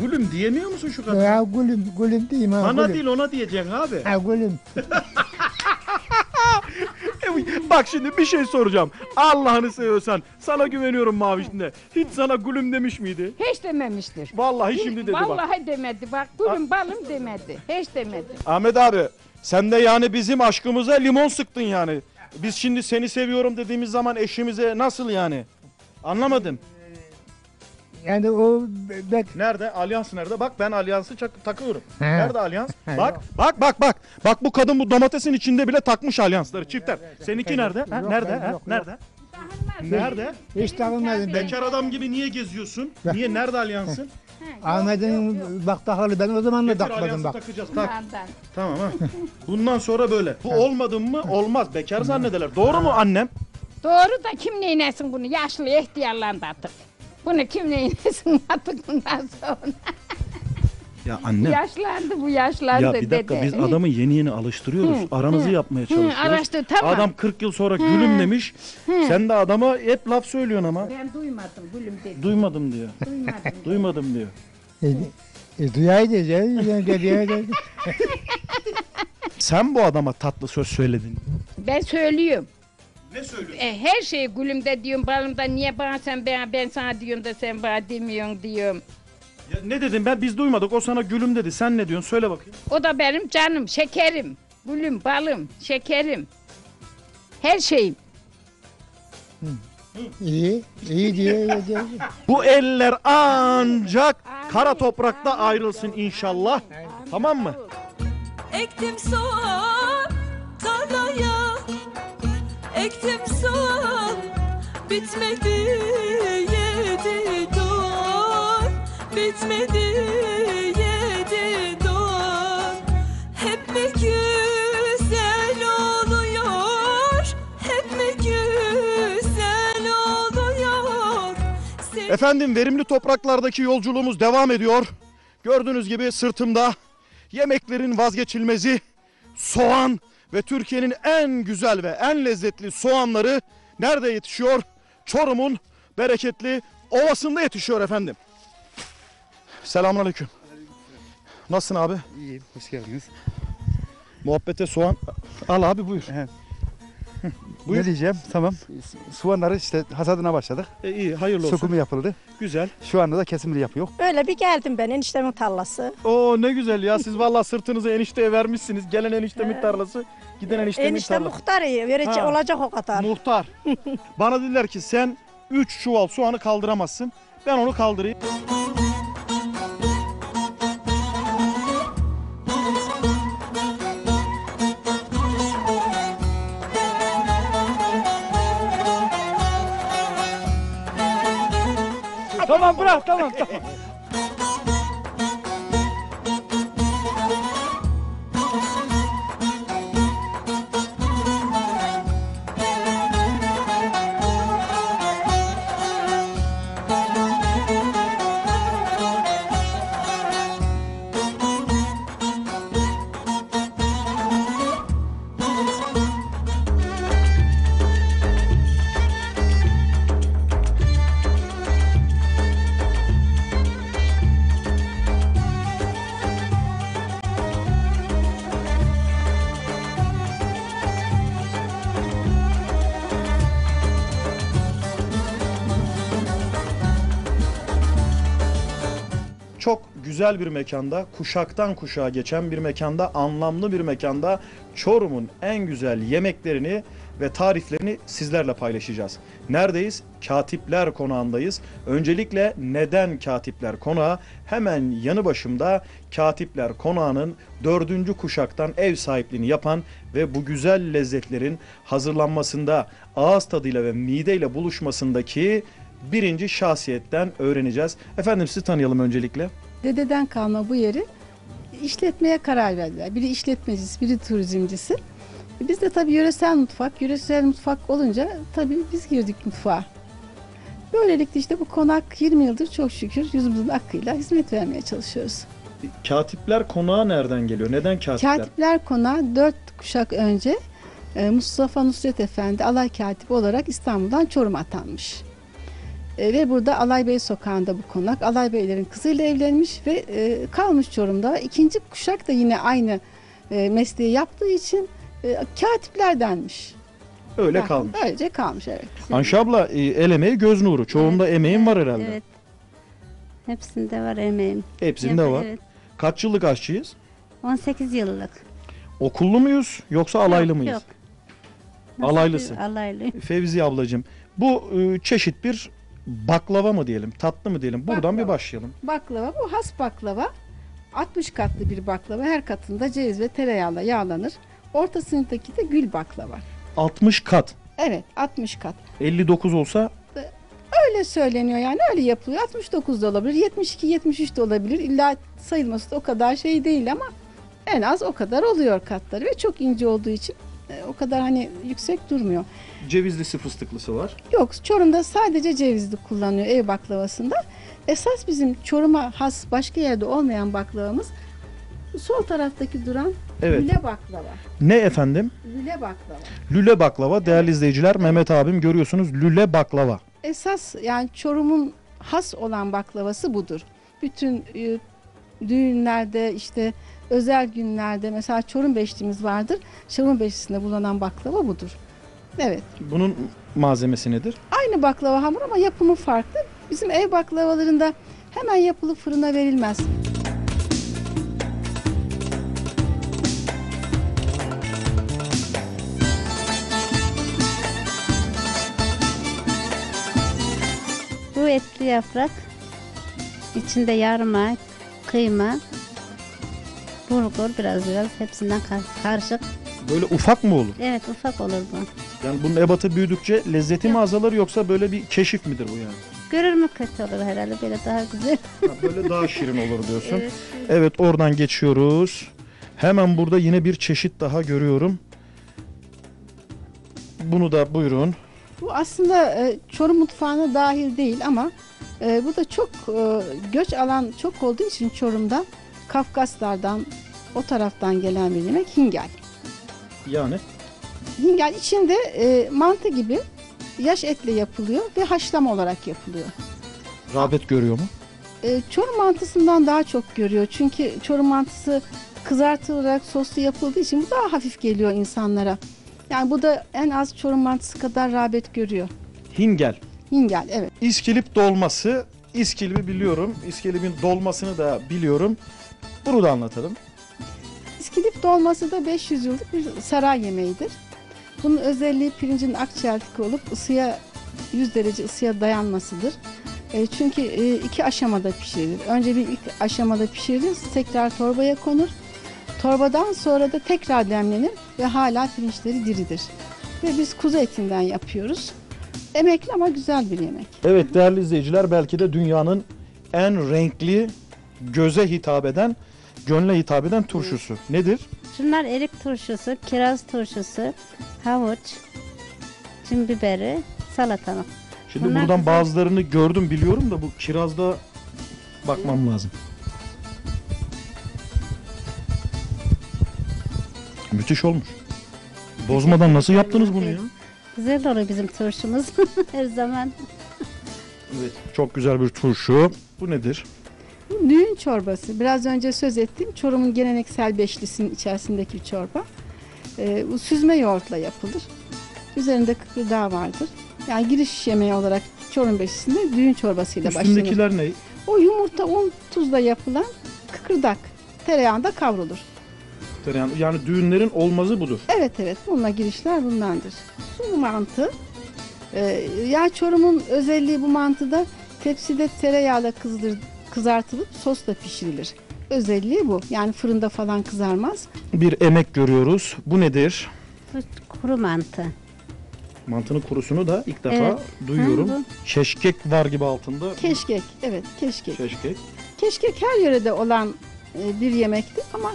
Gülüm diyemiyor musun şu kadar? Ya gülüm gülüm diyeyim ha Bana gülüm. değil ona diyeceksin abi. Ha gülüm. <laughs> Bak şimdi bir şey soracağım. Allah'ını seviyorsan sana güveniyorum Maviş'inde. Hiç sana gülüm demiş miydi? Hiç dememiştir. Vallahi şimdi dedi bak. Vallahi demedi bak, gülüm balım demedi, hiç demedi. Ahmet abi sen de yani bizim aşkımıza limon sıktın yani. Biz şimdi seni seviyorum dediğimiz zaman eşimize nasıl yani? Anlamadım. Yani o bek Nerede? Alyans nerede? Bak ben alyansı çak- takıyorum. He. Nerede alyans? <laughs> Bak, bak, bak, bak. Bak bu kadın bu domatesin içinde bile takmış alyansları çiftler. Seninki nerede? Ha, Yok, nerede? yok, Ha, yok. Nerede? Nerede? hiç takılmadım ben. Bekar adam gibi niye geziyorsun? Niye? Nerede alyansın? <laughs> Ahmet'in bak takalı ben o zaman da Getir takmadım alyansı bak. takacağız. Tak. Ondan. Tamam ha. <laughs> Bundan sonra böyle. Bu olmadın mı? Olmaz. Bekar zannederler. Doğru mu annem? Doğru da kim neynesin bunu, yaşlı ihtiyarlandı artık. Bunu kim neynesin artık bundan sonra. Ya annem. Yaşlandı bu yaşlandı Ya bir dakika dede. biz adamı yeni yeni alıştırıyoruz. Hı, Aranızı hı, yapmaya Hı, çalışıyoruz. araştır tamam. Adam 40 yıl sonra gülüm demiş. Sen de adama hep laf söylüyorsun ama. Ben duymadım gülüm dedi. Duymadım diyor. Duymadım. Duymadım diyor. E, e, duyaydı geliyor. Sen bu adama tatlı söz söyledin. Ben söylüyorum. Ne söylüyorsun? E, her şeyi gülümde diyorum, balımda niye bana sen ben, ben sana diyorum da sen bana demiyorsun diyorum. Ya ne dedim ben biz duymadık. O sana gülüm dedi. Sen ne diyorsun? Söyle bakayım. O da benim canım, şekerim, gülüm, balım, şekerim. Her şeyim. iyi. iyi diyor. <laughs> Bu eller ancak kara toprakta ayrılsın inşallah. Tamam mı? Ektim soğan Ektim soğan bitmedi yedi don Bitmedi yedi don Hep mi güzel oluyor? Hep mi güzel oluyor? Sev- Efendim verimli topraklardaki yolculuğumuz devam ediyor. Gördüğünüz gibi sırtımda yemeklerin vazgeçilmezi soğan ve Türkiye'nin en güzel ve en lezzetli soğanları nerede yetişiyor? Çorum'un bereketli ovasında yetişiyor efendim. Selamünaleyküm. Nasılsın abi? İyiyim, hoş geldiniz. Muhabbete soğan. Al abi buyur. Buyur. Ne diyeceğim? Tamam. Soğanları işte hasadına başladık. E, iyi hayırlı olsun. Sokumu yapıldı. Güzel. Şu anda da kesimini yapıyor. Öyle bir geldim ben eniştemin tarlası. Oo ne güzel ya siz vallahi sırtınızı enişteye vermişsiniz. Gelen eniştemin tarlası, giden eniştemin Enişte tarlası. muhtar iyi, verici Ha. olacak o kadar. Muhtar. <laughs> Bana dediler ki sen 3 çuval soğanı kaldıramazsın. Ben onu kaldırayım. Tamam bırak tamam tamam. Güzel bir mekanda, kuşaktan kuşağa geçen bir mekanda, anlamlı bir mekanda Çorum'un en güzel yemeklerini ve tariflerini sizlerle paylaşacağız. Neredeyiz? Katipler Konağı'ndayız. Öncelikle neden Katipler Konağı? Hemen yanı başımda Katipler Konağı'nın dördüncü kuşaktan ev sahipliğini yapan ve bu güzel lezzetlerin hazırlanmasında ağız tadıyla ve mideyle buluşmasındaki birinci şahsiyetten öğreneceğiz. Efendim sizi tanıyalım öncelikle. Dededen kalma bu yeri işletmeye karar verdiler. Biri işletmecisi, biri turizmcisi. Biz de tabii yöresel mutfak, yöresel mutfak olunca tabii biz girdik mutfağa. Böylelikle işte bu konak 20 yıldır çok şükür yüzümüzün akıyla hizmet vermeye çalışıyoruz. Katipler Konağı nereden geliyor? Neden katipler? Katipler Konağı 4 kuşak önce e, Mustafa Nusret Efendi alay katibi olarak İstanbul'dan Çorum'a atanmış. E, ve burada Alay Bey sokağında bu konak. Alay Beylerin kızıyla evlenmiş ve e, kalmış Çorum'da. İkinci kuşak da yine aynı e, mesleği yaptığı için e, katipler denmiş. Öyle Yani kalmış. Öylece kalmış evet. Ayşe abla e, el emeği göz nuru. Çoğunda emeğin var herhalde. Evet. Hepsinde var emeğim. Hepsinde Yap- var. Evet. Kaç yıllık aşçıyız? 18 yıllık. Okullu muyuz yoksa alaylı Yok, mıyız? Yok. Nasıl Alaylısın. bir Alaylı. Fevzi ablacığım. Bu e, çeşit bir baklava mı diyelim, tatlı mı diyelim? Buradan bir başlayalım. Baklava bu has baklava. 60 katlı bir baklava. Her katında ceviz ve tereyağla yağlanır. Ortasındaki de gül baklava. 60 kat. Evet 60 kat. 59 olsa Öyle söyleniyor yani öyle yapılıyor. 69 da olabilir, 72, 73 de olabilir. İlla sayılması da o kadar şey değil ama en az o kadar oluyor katları ve çok ince olduğu için e, o kadar hani yüksek durmuyor. Cevizlisi fıstıklısı var. Yok Çorum'da sadece cevizli kullanıyor ev baklavasında. Esas bizim Çorum'a has başka yerde olmayan baklavamız sol taraftaki duran Evet. lüle baklava. Ne efendim? Lüle baklava. Lüle baklava değerli izleyiciler. Mehmet abim görüyorsunuz lüle baklava. Esas yani Çorum'un has olan baklavası budur. Bütün e, düğünlerde işte özel günlerde mesela Çorum beşliğimiz vardır. Çorum beşlisinde bulunan baklava budur. Evet. Bunun malzemesi nedir? Aynı baklava hamur ama yapımı farklı. Bizim ev baklavalarında hemen yapılıp fırına verilmez. Bu etli yaprak. içinde yarma, kıyma, bulgur biraz biraz hepsinden kar- karışık. Böyle ufak mı olur? Evet ufak olur bu. Yani bunun ebatı büyüdükçe lezzeti mi azalır yoksa böyle bir keşif midir bu yani? Görür mü kötü olur herhalde böyle daha güzel. Böyle daha şirin olur diyorsun. Evet. Evet oradan geçiyoruz. Hemen burada yine bir çeşit daha görüyorum. Bunu da buyurun. Bu aslında e, Çorum mutfağına dahil değil ama e, bu da çok e, göç alan çok olduğu için Çorum'da Kafkaslardan o taraftan gelen bir yemek hingel. Yani Hingel içinde e, mantı gibi yaş etle yapılıyor ve haşlama olarak yapılıyor. rağbet görüyor mu? E, Çorum mantısından daha çok görüyor. Çünkü Çorum mantısı kızartılarak soslu yapıldığı için bu daha hafif geliyor insanlara. Yani bu da en az Çorum mantısı kadar rağbet görüyor. Hingel. Hingel evet. İskilip dolması. İskilip'i biliyorum. İskilip'in dolmasını da biliyorum. Bunu da anlatalım. İskilip dolması da 500 yıllık bir saray yemeğidir. Bunun özelliği pirincin akçeltik olup ısıya 100 derece ısıya dayanmasıdır. E, çünkü e, iki aşamada pişirilir. Önce bir ilk aşamada pişirilir, tekrar torbaya konur. Torbadan sonra da tekrar demlenir ve hala pirinçleri diridir. Ve biz kuzu etinden yapıyoruz. Emekli ama güzel bir yemek. Evet değerli izleyiciler belki de dünyanın en renkli, göze hitap eden, gönle hitap eden turşusu. Nedir? Şunlar erik turşusu, kiraz turşusu, havuç, cin biberi, salatalık. Şimdi Bunlar buradan güzel. bazılarını gördüm biliyorum da bu kirazda bakmam lazım. Müthiş olmuş. Bozmadan nasıl yaptınız bunu ya? Güzel oluyor bizim turşumuz <laughs> her zaman. Evet. Çok güzel bir turşu. Bu nedir? Düğün çorbası. Biraz önce söz ettiğim Çorum'un geleneksel beşlisinin içerisindeki bir çorba. Bu süzme yoğurtla yapılır. Üzerinde kıkırdağ vardır. Yani giriş yemeği olarak Çorum beşlisinde düğün çorbasıyla başlanır. Üstündekiler ne? O yumurta, un, tuzla yapılan kıkırdak tereyağında kavrulur. Yani, yani düğünlerin olmazı budur. Evet evet bununla girişler bundandır. Sulu mantı. Ee, ya Çorum'un özelliği bu mantıda tepside tereyağla kızdır, kızartılıp sosla pişirilir. Özelliği bu. Yani fırında falan kızarmaz. Bir emek görüyoruz. Bu nedir? Bu kuru mantı. Mantının kurusunu da ilk defa Evet. duyuyorum. Hı, Keşkek var gibi altında. Keşkek. Evet keşkek. Keşkek. Keşkek her yörede olan e, bir yemektir ama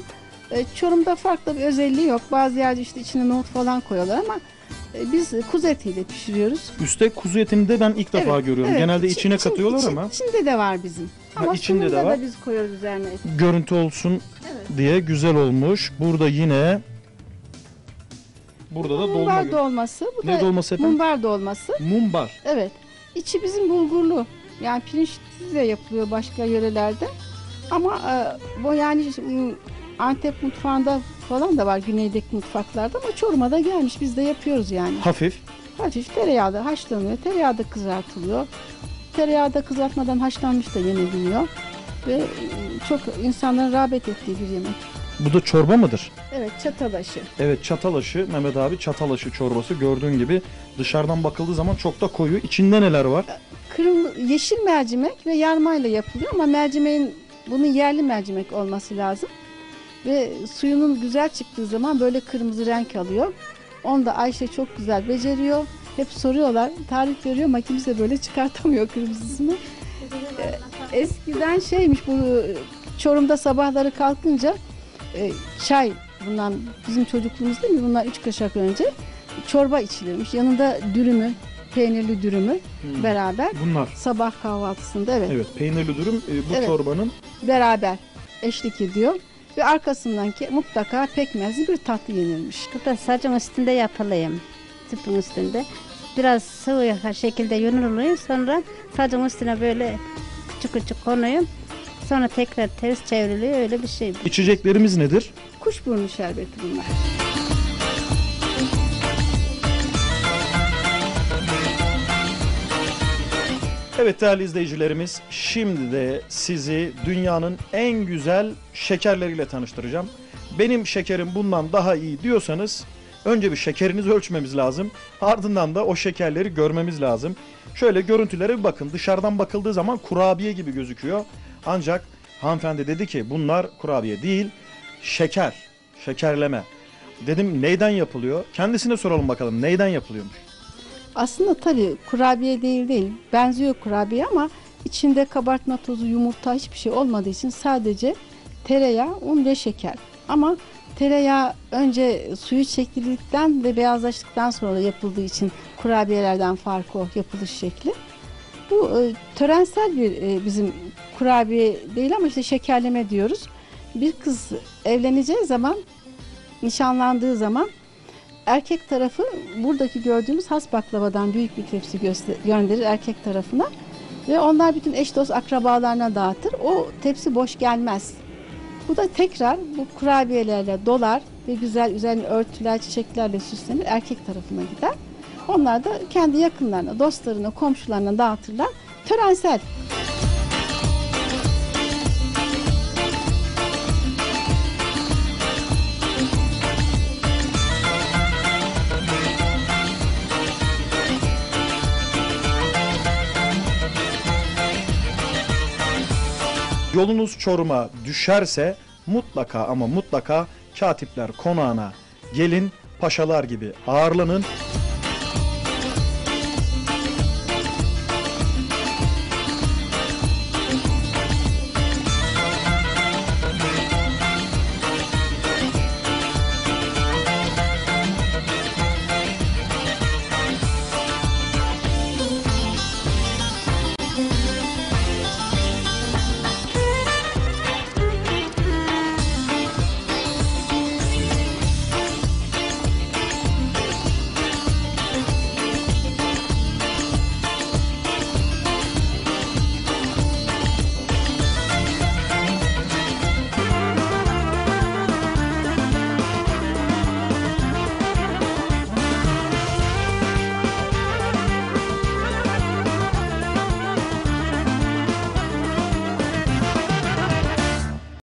e, Çorum'da farklı bir özelliği yok. Bazı yerde işte içine nohut falan koyuyorlar ama e, biz kuzu etiyle pişiriyoruz. Üste kuzu etini de ben ilk defa Evet, görüyorum. evet. Genelde İçi- içine için- katıyorlar için- ama İçinde de var bizim. Ha, Ama içinde de sunumda var. da biz koyuyoruz üzerine. görüntü olsun diye güzel olmuş. Burada yine burada da dolma. Mumbar gö- dolması. Bu Ne da dolması efendim? Mumbar dolması. Mumbar. Evet. İçi bizim bulgurlu. Yani pirinçli de yapılıyor başka yörelerde. Ama e, bu yani m, Antep mutfağında falan da var güneydeki mutfaklarda ama Çorum'a da gelmiş. Biz de yapıyoruz yani. Hafif. Hafif tereyağda haşlanıyor. Tereyağda kızartılıyor. Tereyağda kızartmadan haşlanmış da yenebiliyor. Ve e, çok insanların rağbet ettiği bir yemek. Bu da çorba mıdır? Evet çatalaşı. Evet çatalaşı Mehmet abi çatalaşı çorbası gördüğün gibi dışarıdan bakıldığı zaman çok da koyu. İçinde neler var? Kırmızı, yeşil mercimek ve yarmayla yapılıyor ama mercimeğin bunun yerli mercimek olması lazım. Ve suyunun güzel çıktığı zaman böyle kırmızı renk alıyor. Onu da Ayşe çok güzel beceriyor. Hep soruyorlar, tarif veriyor ama kimse böyle çıkartamıyor kırmızısını. Ee, Eskiden şeymiş bu Çorum'da sabahları kalkınca e, çay bundan bizim çocukluğumuz değil mi? Bundan üç kuşak önce çorba içilirmiş. Yanında dürümü, peynirli dürümü Hmm. beraber Bunlar. sabah kahvaltısında evet, Evet peynirli dürüm e, bu Evet. çorbanın beraber eşlik ediyor. Ve arkasından ki mutlaka pekmezli bir tatlı yenilmiş. Bu da sacın üstünde yapılayım. Tüpün üstünde. Biraz sıvı şekilde yunuluyor. Sonra sacın üstüne böyle küçük küçük konuyor. Sonra tekrar ters çevriliyor. Öyle bir şey. içeceklerimiz nedir? Kuşburnu şerbeti bunlar. Evet değerli izleyicilerimiz şimdi de sizi dünyanın en güzel şekerleriyle tanıştıracağım. Benim şekerim bundan daha iyi diyorsanız önce bir şekerinizi ölçmemiz lazım. Ardından da o şekerleri görmemiz lazım. Şöyle görüntülere bir bakın. Dışarıdan bakıldığı zaman kurabiye gibi gözüküyor. Ancak hanımefendi dedi ki bunlar kurabiye değil şeker, şekerleme. Dedim neyden yapılıyor? Kendisine soralım bakalım neyden yapılıyormuş. Aslında tabii kurabiye değil değil. Benziyor kurabiye ama içinde kabartma tozu, yumurta hiçbir şey olmadığı için sadece tereyağı, un ve şeker. Ama tereyağı önce suyu çektirdikten ve beyazlaştıktan sonra yapıldığı için kurabiyelerden farkı o yapılış şekli. Bu e, törensel bir e, bizim kurabiye değil ama işte şekerleme diyoruz. Bir kız evleneceği zaman, nişanlandığı zaman erkek tarafı buradaki gördüğümüz has baklavadan büyük bir tepsi gönderir erkek tarafına ve onlar bütün eş dost akrabalarına dağıtır. O tepsi boş gelmez. Bu da tekrar bu kurabiyelerle dolar ve güzel üzerine örtüler, çiçeklerle süslenir erkek tarafına gider. Onlar da kendi yakınlarına, dostlarına, komşularına dağıtırlar. Törensel. Yolunuz Çorum'a düşerse mutlaka ama mutlaka Katipler Konağı'na gelin, paşalar gibi ağırlanın.